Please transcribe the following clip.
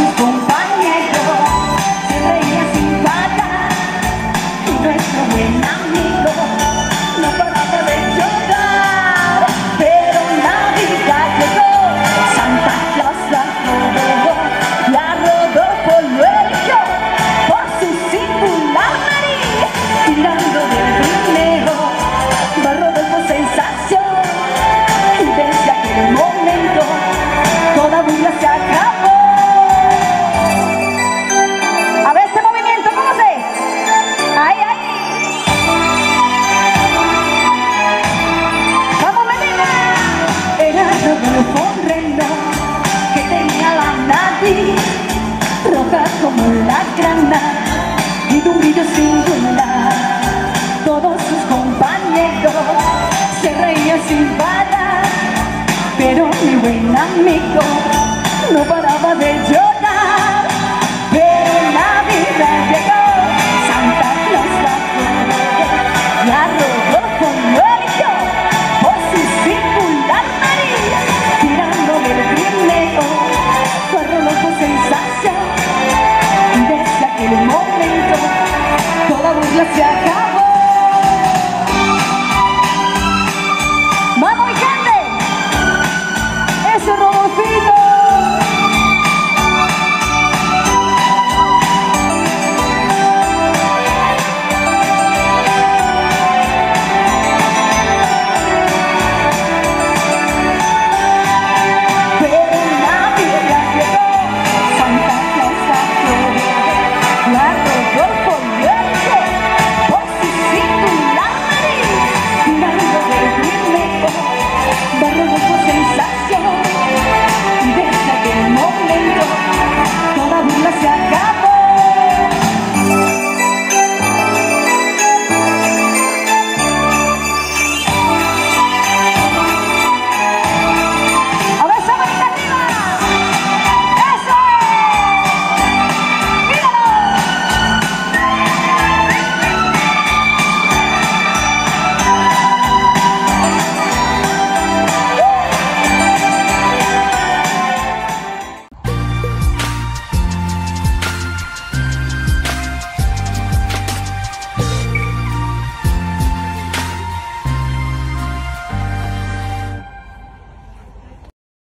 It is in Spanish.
before. sin parar Pero mi buen amigo no paraba de llorar. Pero Navidad llegó, Santa Claus la y